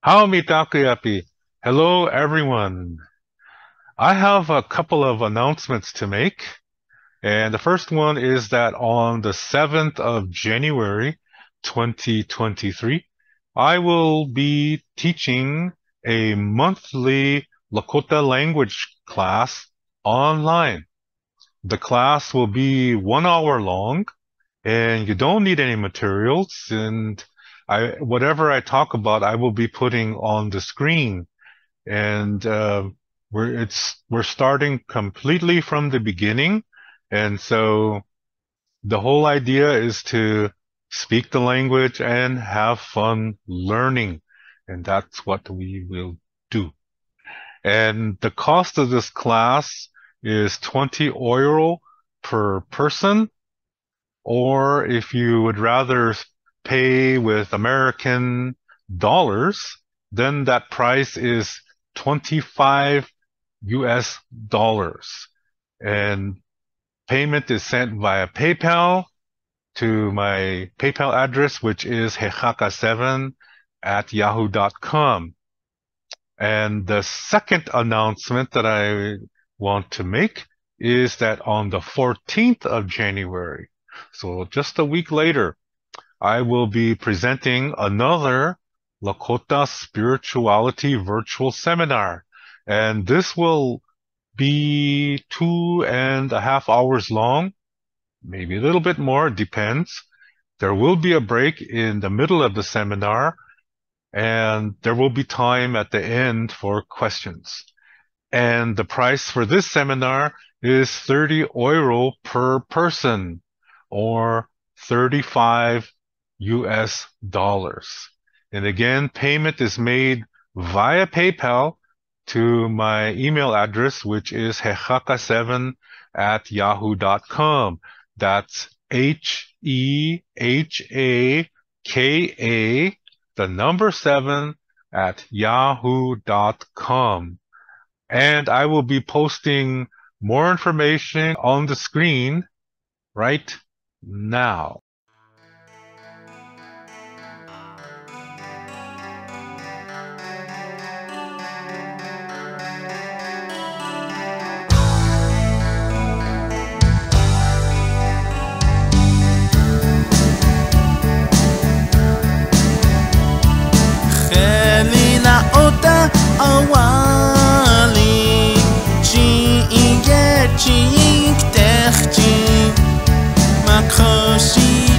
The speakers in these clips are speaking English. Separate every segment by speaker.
Speaker 1: How mitakuyapi? Hello, everyone. I have a couple of announcements to make. And the first one is that on the 7th of January, 2023, I will be teaching a monthly Lakota language class online. The class will be one hour long and you don't need any materials and I, whatever I talk about, I will be putting on the screen and, uh, we're, it's, we're starting completely from the beginning. And so the whole idea is to speak the language and have fun learning. And that's what we will do. And the cost of this class is 20 euro per person. Or if you would rather pay with American dollars, then that price is 25 US dollars. And payment is sent via PayPal to my PayPal address, which is hehaka7 at yahoo.com. And the second announcement that I want to make is that on the 14th of January, so just a week later, I will be presenting another Lakota Spirituality Virtual Seminar. And this will be two and a half hours long, maybe a little bit more, depends. There will be a break in the middle of the seminar, and there will be time at the end for questions. And the price for this seminar is 30 euro per person, or 35 US dollars. And again, payment is made via PayPal to my email address, which is hehaka7 at yahoo.com. That's H E H A K A, the number seven at yahoo.com. And I will be posting more information on the screen right now.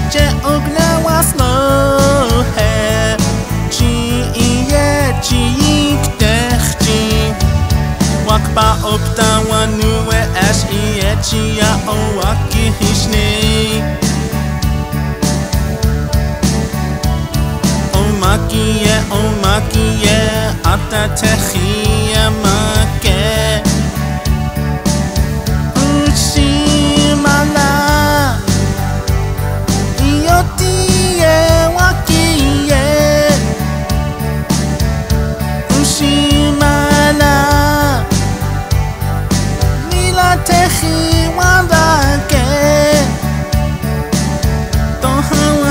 Speaker 2: gdzie ognęła smochę Ci i je, ci i ktechci Łakpa obtała nułe, aż i je, ci ja ołaki hiśni Omaki je, omaki je, a ta makie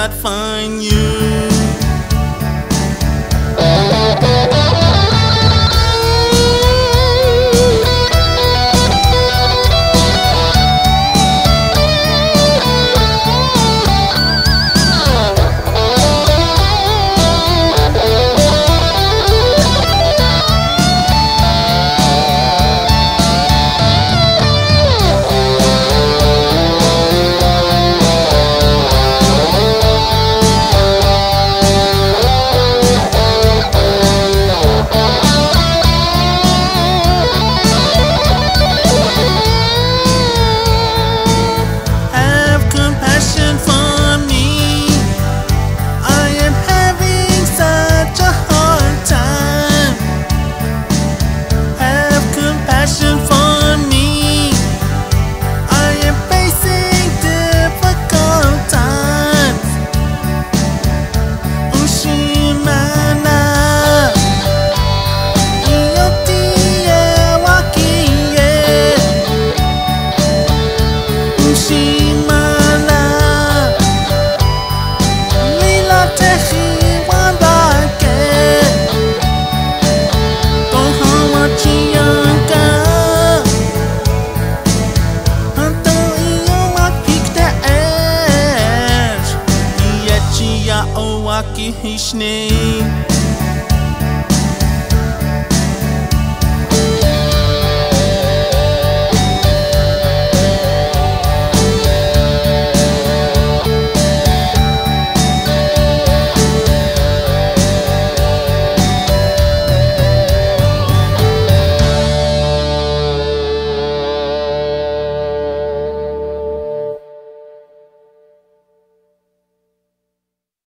Speaker 2: cannot find you.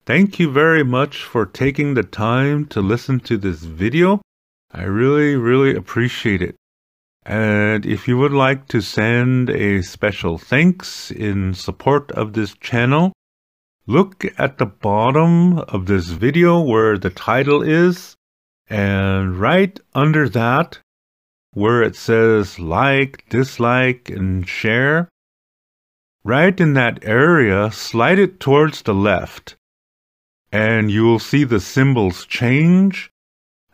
Speaker 1: Thank you very much for taking the time to listen to this video. I really, really appreciate it. And if you would like to send a special thanks in support of this channel, look at the bottom of this video where the title is, and right under that, where it says like, dislike, and share, right in that area, slide it towards the left and you will see the symbols change,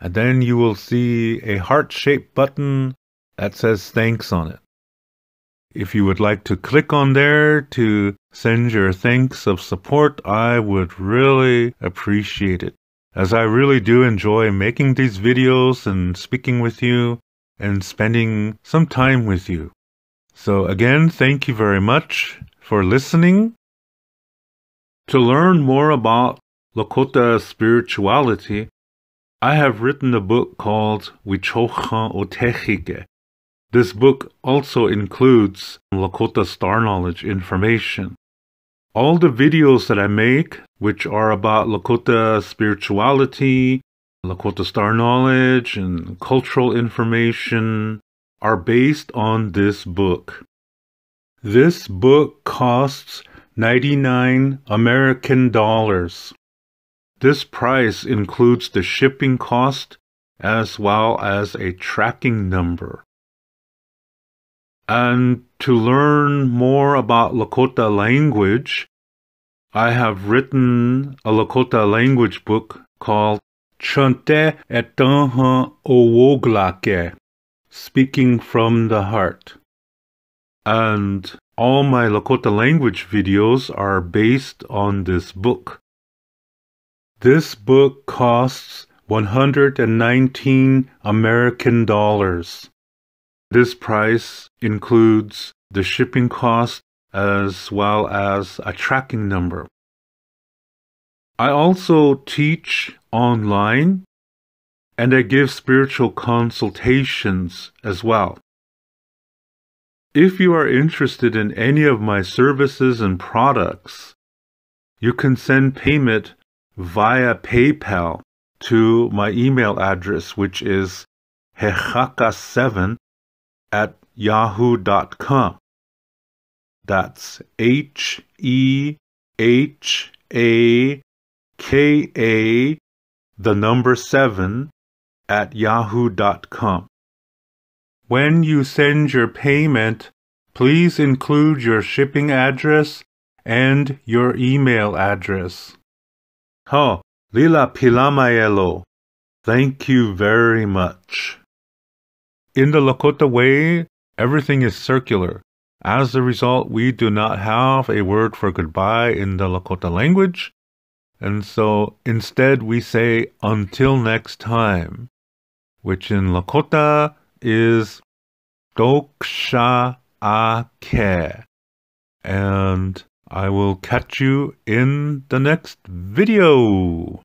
Speaker 1: and then you will see a heart shaped button that says thanks on it. If you would like to click on there to send your thanks of support, I would really appreciate it, as I really do enjoy making these videos and speaking with you and spending some time with you. So, again, thank you very much for listening. To learn more about Lakota spirituality, I have written a book called Wichocha Otechike. This book also includes Lakota star knowledge information. All the videos that I make, which are about Lakota spirituality, Lakota star knowledge, and cultural information, are based on this book. This book costs 99 American dollars. This price includes the shipping cost as well as a tracking number. And to learn more about Lakota language, I have written a Lakota language book called Chante Etanha Owoglake, Speaking from the Heart. And all my Lakota language videos are based on this book. This book costs 119 American dollars. This price includes the shipping cost as well as a tracking number. I also teach online and I give spiritual consultations as well. If you are interested in any of my services and products, you can send payment via PayPal to my email address, which is hehaka7 at yahoo.com. That's H E H A K A, the number 7 at yahoo.com. When you send your payment, please include your shipping address and your email address. Ho, lila pilamaelo. Thank you very much. In the Lakota way, everything is circular. As a result, we do not have a word for goodbye in the Lakota language. And so instead we say until next time, which in Lakota is Doksha Ake. And I will catch you in the next video.